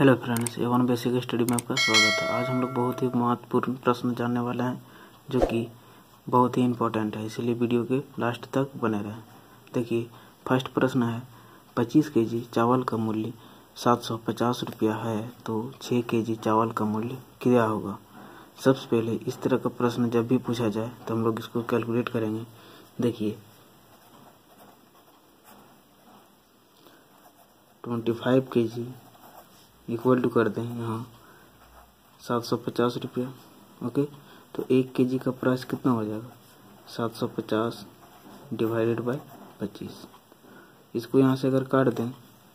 Hello friends Avon basic study में आपका स्वागत है। आज हम लोग बहुत ही महत्वपूर्ण प्रश्न जानने वाले हैं, जो कि बहुत ही इम्पोर्टेंट है, इसलिए वीडियो के लास्ट तक बने रहें। देखिए फ़र्स्ट प्रश्न है, पच्चीस के जी चावल का मूल्य सात सौ पचास रुपया है तो छः के जी चावल का मूल्य क्या होगा? सबसे पहले इस तरह का प्रश्न जब भी पूछा जाए तो हम लोग इसको कैलकुलेट करेंगे। देखिए ट्वेंटी फाइव के जी इक्वल टू कर दें यहाँ सात सौ पचास रुपया ओके तो एक के जी का प्राइस कितना हो जाएगा? सात सौ पचास डिवाइडेड बाय पच्चीस। इसको यहाँ से अगर काट दें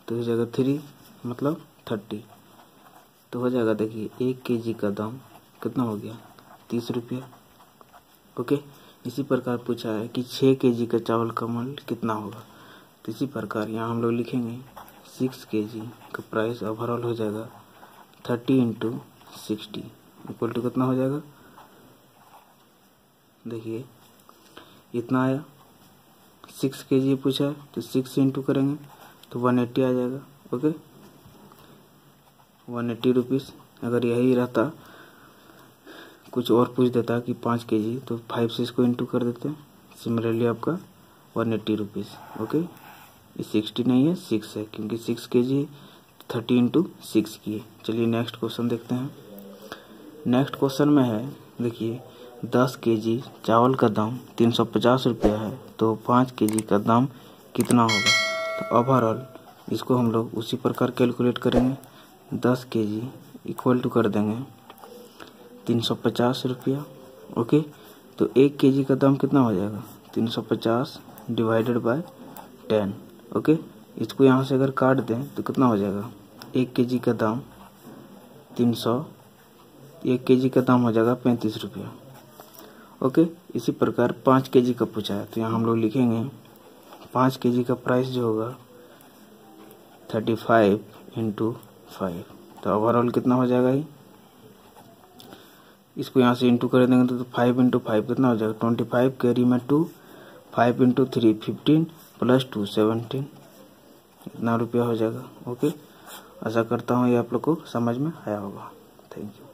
तो हो जाएगा थ्री मतलब थर्टी तो हो जाएगा, देखिए, एक के जी का दाम कितना हो गया? तीस रुपया ओके इसी प्रकार पूछा है कि छः के जी का चावल का मूल्य कितना होगा? तो इसी प्रकार यहाँ हम लोग लिखेंगे सिक्स के जी का प्राइस ओवरऑल हो जाएगा thirty into sixty equal to कितना हो जाएगा? देखिए, इतना आया। सिक्स के जी पूछा तो सिक्स इंटू करेंगे तो वन एट्टी आ जाएगा। ओके वन एट्टी रुपीज़ अगर यही रहता, कुछ और पूछ देता कि पाँच के जी तो फाइव से इसको इंटू कर देते सिमिलरली आपका वन एट्टी रुपीज़ ओके ये सिक्सटी नहीं है, सिक्स है, क्योंकि सिक्स के जी थर्टी इंटू सिक्स की है। चलिए नेक्स्ट क्वेश्चन देखते हैं। नेक्स्ट क्वेश्चन में है, देखिए, दस के जी चावल का दाम तीन सौ पचास रुपया है तो पाँच के जी का दाम कितना होगा? तो ओवरऑल इसको हम लोग उसी प्रकार कैलकुलेट करेंगे। दस के जी इक्वल टू कर देंगे तीन सौ पचास रुपया ओके तो एक के जी का दाम कितना हो जाएगा? तीन सौ पचास डिवाइडेड बाय टेन ओके? इसको यहाँ से अगर काट दें तो कितना हो जाएगा? एक के जी का दाम तीन सौ, एक के जी का दाम हो जाएगा पैंतीस रुपया। ओके? इसी प्रकार पाँच के जी का पूछा है तो यहाँ हम लोग लिखेंगे, पाँच के जी का प्राइस जो होगा, थर्टी फाइव इंटू फाइव तो ओवरऑल कितना हो जाएगा ये? इसको यहाँ से इंटू कर देंगे तो फाइव इंटू फाइव कितना हो जाएगा? ट्वेंटी फाइव कैरी में two five into three fifteen plus two seventeen, इतना रुपया हो जाएगा, ओके? आशा करता हूँ ये आप लोग को समझ में आया होगा। Thank you